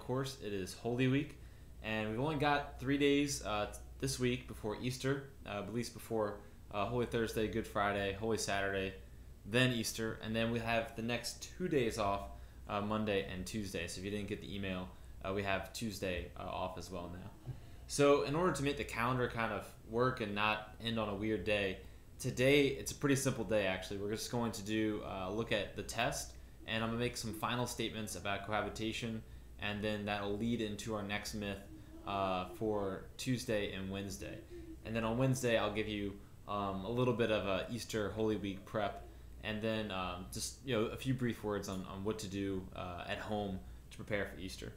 course. It is Holy Week, and we've only got three days uh, this week before Easter, uh, at least before uh, Holy Thursday, Good Friday, Holy Saturday, then Easter, and then we have the next two days off, uh, Monday and Tuesday. So if you didn't get the email, uh, we have Tuesday uh, off as well now. So in order to make the calendar kind of work and not end on a weird day, today it's a pretty simple day actually. We're just going to do uh, look at the test, and I'm gonna make some final statements about cohabitation, and then that'll lead into our next myth uh, for Tuesday and Wednesday. And then on Wednesday, I'll give you um, a little bit of a Easter Holy Week prep, and then um, just you know a few brief words on, on what to do uh, at home to prepare for Easter.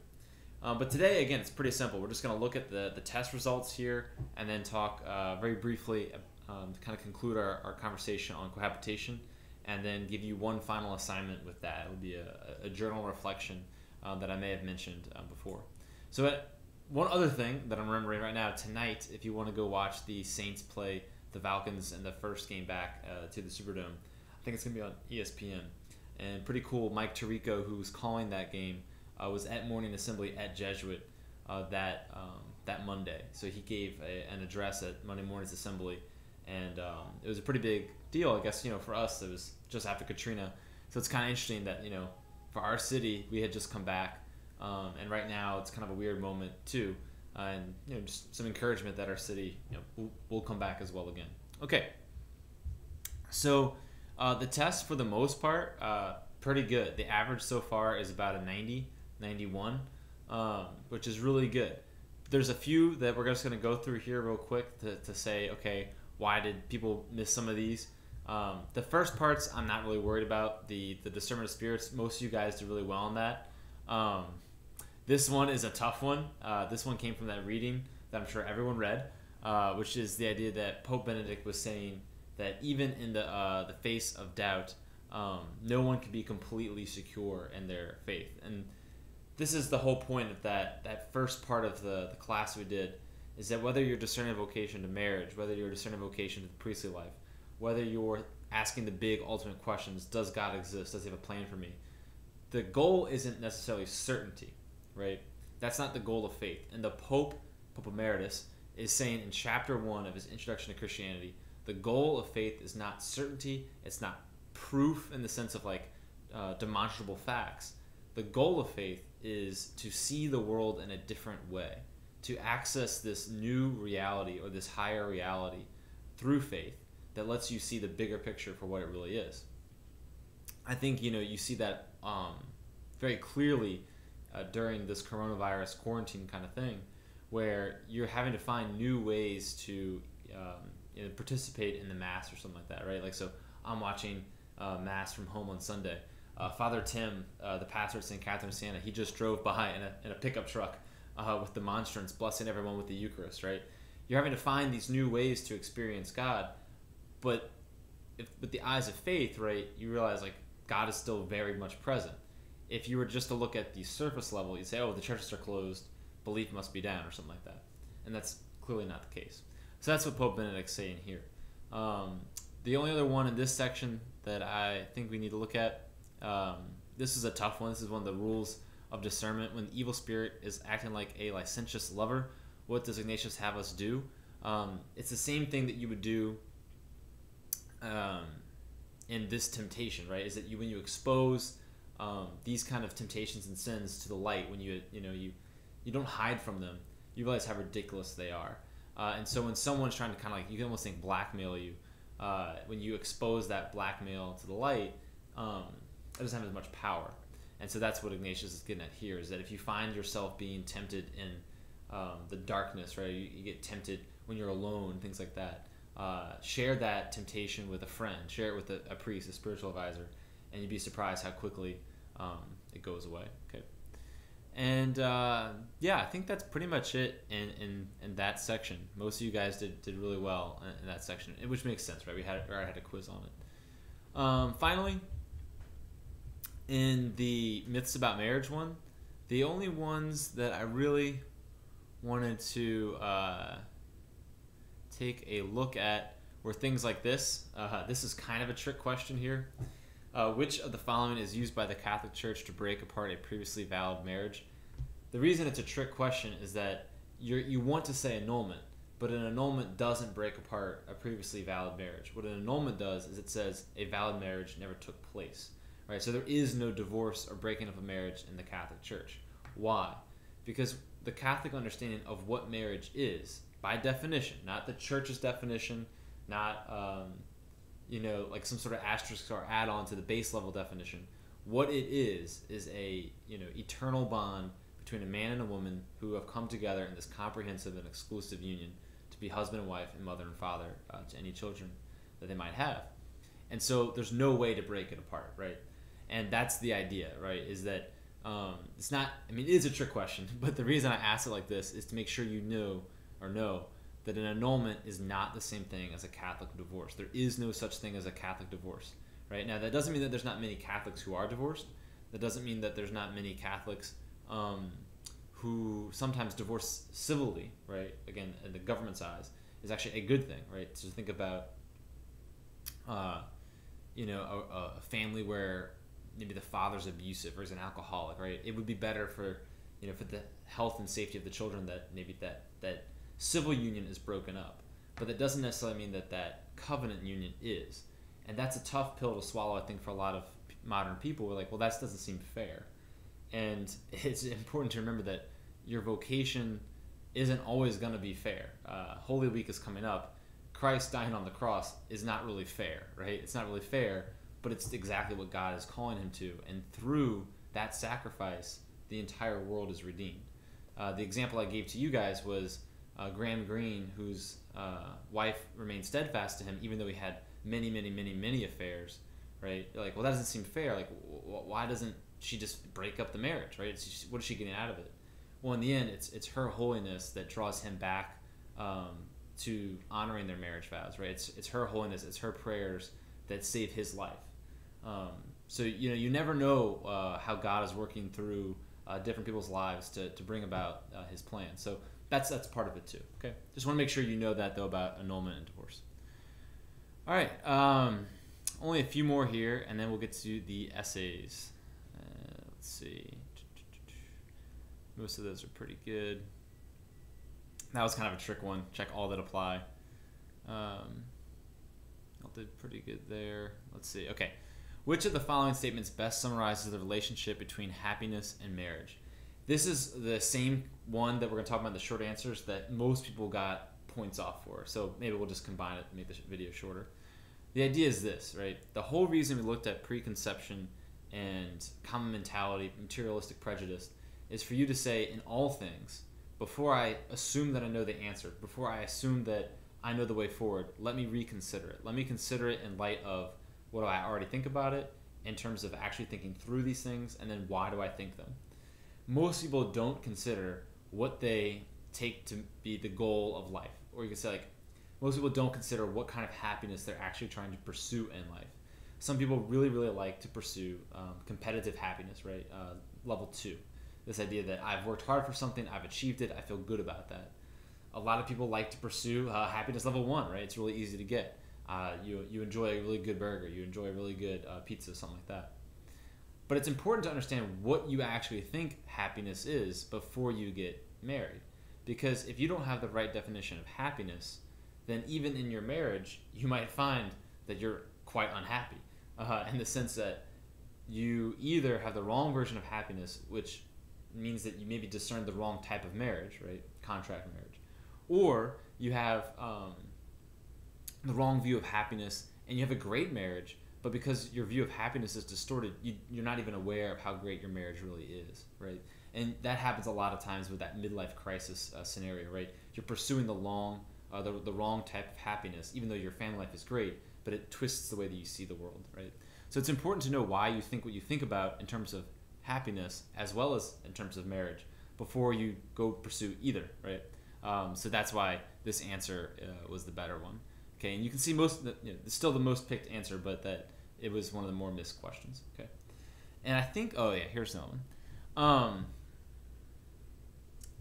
Um, but today, again, it's pretty simple. We're just going to look at the, the test results here and then talk uh, very briefly um, to kind of conclude our, our conversation on cohabitation and then give you one final assignment with that. It will be a, a journal reflection uh, that I may have mentioned uh, before. So, uh, one other thing that I'm remembering right now tonight, if you want to go watch the Saints play the Falcons in the first game back uh, to the Superdome, I think it's going to be on ESPN. And pretty cool, Mike Tirico, who was calling that game uh, was at morning assembly at Jesuit uh, that um, that Monday. So he gave a, an address at Monday morning's assembly, and um, it was a pretty big deal. I guess you know for us it was just after Katrina, so it's kind of interesting that you know for our city we had just come back, um, and right now it's kind of a weird moment too, uh, and you know just some encouragement that our city you know will, will come back as well again. Okay. So uh, the test for the most part uh, pretty good. The average so far is about a 90. 91, um, which is really good. There's a few that we're just going to go through here real quick to, to say, okay, why did people miss some of these? Um, the first parts I'm not really worried about. The the discernment of spirits, most of you guys did really well on that. Um, this one is a tough one. Uh, this one came from that reading that I'm sure everyone read, uh, which is the idea that Pope Benedict was saying that even in the uh, the face of doubt, um, no one can be completely secure in their faith. And this is the whole point of that that first part of the, the class we did is that whether you're discerning vocation to marriage, whether you're discerning vocation to the priestly life, whether you're asking the big ultimate questions, does God exist? Does he have a plan for me? The goal isn't necessarily certainty, right? That's not the goal of faith. And the Pope, Pope Emeritus, is saying in chapter one of his introduction to Christianity, the goal of faith is not certainty, it's not proof in the sense of like uh, demonstrable facts. The goal of faith is to see the world in a different way, to access this new reality or this higher reality through faith that lets you see the bigger picture for what it really is. I think you know you see that um, very clearly uh, during this coronavirus quarantine kind of thing, where you're having to find new ways to um, you know, participate in the mass or something like that, right? Like so, I'm watching uh, mass from home on Sunday uh, Father Tim, uh, the pastor at St. Catherine Siena, he just drove by in a, in a pickup truck uh, with the monstrance, blessing everyone with the Eucharist, right? You're having to find these new ways to experience God, but if, with the eyes of faith, right, you realize like God is still very much present. If you were just to look at the surface level, you'd say, oh, the churches are closed, belief must be down, or something like that. And that's clearly not the case. So that's what Pope Benedict's saying here. Um, the only other one in this section that I think we need to look at um, this is a tough one. This is one of the rules of discernment. When the evil spirit is acting like a licentious lover, what does Ignatius have us do? Um, it's the same thing that you would do um, in this temptation, right? Is that you when you expose um, these kind of temptations and sins to the light, when you you know you you don't hide from them, you realize how ridiculous they are. Uh, and so when someone's trying to kind of like you can almost think blackmail you, uh, when you expose that blackmail to the light, um, it doesn't have as much power. And so that's what Ignatius is getting at here is that if you find yourself being tempted in um, the darkness, right, you, you, get tempted when you're alone, things like that. Uh, share that temptation with a friend, share it with a, a, priest, a spiritual advisor, and you'd be surprised how quickly um, it goes away. Okay. And uh, yeah, I think that's pretty much it in, in, in that section. Most of you guys did, did really well in, in that section, which makes sense, right? We had I had a quiz on it. Um, finally, in the myths about marriage one, the only ones that I really wanted to uh, take a look at were things like this. Uh, this is kind of a trick question here. Uh, which of the following is used by the Catholic Church to break apart a previously valid marriage? the reason it's a trick question is that you you want to say annulment, but an annulment doesn't break apart a previously valid marriage. What an annulment does is it says a valid marriage never took place. Right? So there is no divorce or breaking up a marriage in the Catholic Church. Why? Because the Catholic understanding of what marriage is, by definition, not the church's definition, not um, you know like some sort of asterisk or add on to the base level definition. What it is is a you know eternal bond between a man and a woman who have come together in this comprehensive and exclusive union to be husband and wife and mother and father uh, to any children that they might have. And so there's no way to break it apart, right? And that's the idea, right? Is that um, it's not, I mean, it is a trick question, but the reason I ask it like this is to make sure you know or know that an annulment is not the same thing as a Catholic divorce. There is no such thing as a Catholic divorce, right? Now, that doesn't mean that there's not many Catholics who are divorced. That doesn't mean that there's not many Catholics um, who sometimes divorce civilly, right? Again, in the government's eyes, is actually a good thing, right? To think about, uh, you know, a, a, family where maybe the father's abusive or is an alcoholic, right? It would be better for, you know, for the health and safety of the children that maybe that that civil union is broken up, but that doesn't necessarily mean that that covenant union is, and that's a tough pill to swallow. I think for a lot of modern people, we're like, well, that doesn't seem fair and it's important to remember that your vocation isn't always going to be fair. Uh, Holy Week is coming up. Christ dying on the cross is not really fair, right? It's not really fair, but it's exactly what God is calling him to. And through that sacrifice, the entire world is redeemed. Uh, the example I gave to you guys was uh, Graham Greene, whose uh, wife remained steadfast to him, even though he had many, many, many, many affairs, right? like, well, that doesn't seem fair. Like, w- why doesn't she just break up the marriage, right? It's, what is she getting out of it? Well, in the end, it's it's her holiness that draws him back um, to honoring their marriage vows, right? It's it's her holiness, it's her prayers that save his life. Um, so you know, you never know uh, how God is working through uh, different people's lives to, to bring about uh, His plan. So that's that's part of it too. Okay, just want to make sure you know that though about annulment and divorce. All right, um, only a few more here, and then we'll get to the essays. Let's see. Most of those are pretty good. That was kind of a trick one. Check all that apply. Um, I did pretty good there. Let's see. Okay. Which of the following statements best summarizes the relationship between happiness and marriage? This is the same one that we're going to talk about the short answers that most people got points off for. So maybe we'll just combine it and make the video shorter. The idea is this, right? The whole reason we looked at preconception and common mentality, materialistic prejudice, is for you to say in all things, before I assume that I know the answer, before I assume that I know the way forward, let me reconsider it. Let me consider it in light of what do I already think about it, in terms of actually thinking through these things, and then why do I think them. Most people don't consider what they take to be the goal of life. Or you could say, like, most people don't consider what kind of happiness they're actually trying to pursue in life. Some people really really like to pursue um, competitive happiness right? Uh, level two. This idea that i've worked hard for something i've achieved it i feel good about that. A lot of people like to pursue uh, happiness level one right? It's really easy to get. Uh, you, you enjoy a really good burger you enjoy a really good uh, pizza something like that but it's important to understand what you actually think happiness is before you get married. Because if you don't have the right definition of happiness then even in your marriage you might find that you're quite unhappy. Uh, in the sense that you either have the wrong version of happiness, which means that you maybe discern the wrong type of marriage, right? Contract marriage, or you have um, the wrong view of happiness, and you have a great marriage, but because your view of happiness is distorted, you, you're not even aware of how great your marriage really is, right? And that happens a lot of times with that midlife crisis uh, scenario, right? You're pursuing the long, uh, the, the wrong type of happiness, even though your family life is great, but it twists the way that you see the world, right? So it's important to know why you think what you think about in terms of happiness as well as in terms of marriage before you go pursue either, right? Um, so that's why this answer uh, was the better one. Okay, and you can see most, the, you know, still the most picked answer, but that it was one of the more missed questions. Okay, and I think, oh yeah, here's another one. Um,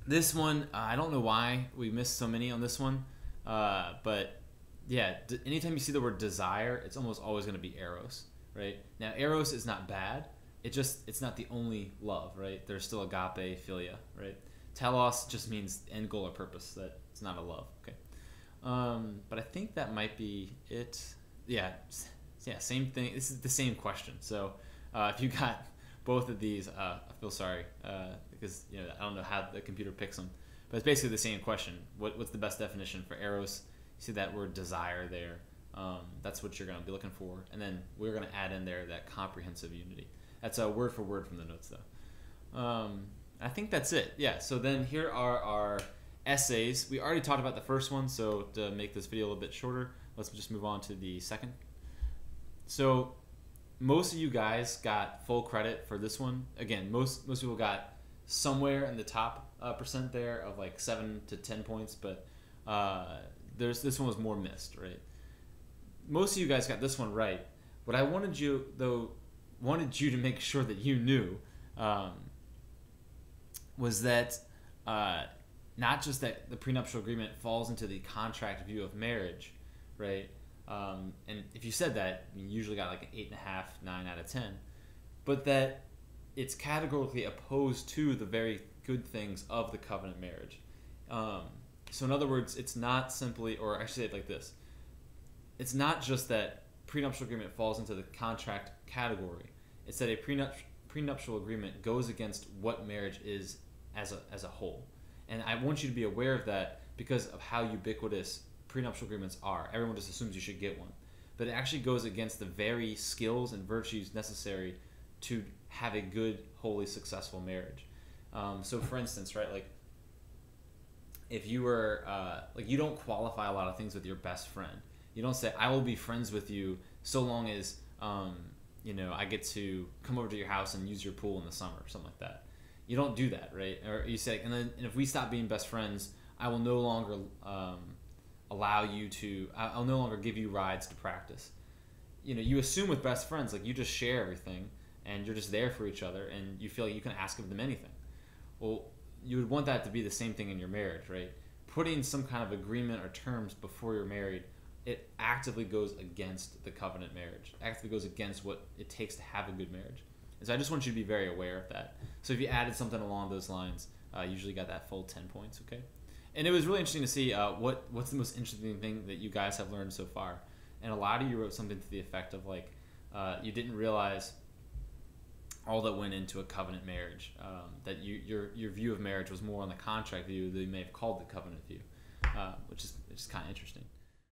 this one, uh, I don't know why we missed so many on this one, uh, but yeah, anytime you see the word desire, it's almost always going to be eros, right? Now, eros is not bad, it just it's not the only love, right? There's still agape, philia, right? Telos just means end goal or purpose. That it's not a love. Okay. Um, but I think that might be it. Yeah, yeah, same thing. This is the same question. So uh, if you got both of these, uh, I feel sorry uh, because you know I don't know how the computer picks them, but it's basically the same question. What, what's the best definition for eros? You see that word desire there. Um, that's what you're going to be looking for, and then we're going to add in there that comprehensive unity. That's a word for word from the notes, though. Um, I think that's it. Yeah. So then here are our essays. We already talked about the first one, so to make this video a little bit shorter, let's just move on to the second. So most of you guys got full credit for this one. Again, most most people got somewhere in the top uh, percent there of like seven to ten points, but uh, there's this one was more missed, right? Most of you guys got this one right. What I wanted you though wanted you to make sure that you knew um, was that uh, not just that the prenuptial agreement falls into the contract view of marriage, right? Um, and if you said that, you usually got like an eight and a half, nine out of ten, but that it's categorically opposed to the very good things of the covenant marriage. Um, so, in other words, it's not simply, or I should say it like this: it's not just that prenuptial agreement falls into the contract category. It's that a prenup- prenuptial agreement goes against what marriage is as a as a whole. And I want you to be aware of that because of how ubiquitous prenuptial agreements are. Everyone just assumes you should get one. But it actually goes against the very skills and virtues necessary to have a good, holy, successful marriage. Um, so, for instance, right, like if you were uh, like you don't qualify a lot of things with your best friend. You don't say I will be friends with you so long as um, you know I get to come over to your house and use your pool in the summer, or something like that. You don't do that, right? Or you say, and then and if we stop being best friends, I will no longer um, allow you to I'll no longer give you rides to practice. You know, you assume with best friends like you just share everything and you're just there for each other and you feel like you can ask of them anything. Well, you would want that to be the same thing in your marriage, right? Putting some kind of agreement or terms before you're married, it actively goes against the covenant marriage. It actively goes against what it takes to have a good marriage. And so I just want you to be very aware of that. So if you added something along those lines, uh, usually got that full 10 points, okay? and it was really interesting to see uh, what what's the most interesting thing that you guys have learned so far. And a lot of you wrote something to the effect of like uh, you didn't realize all that went into a covenant marriage. Um, that you, your your view of marriage was more on the contract view than you may have called the covenant view, uh, which is which is kind of interesting.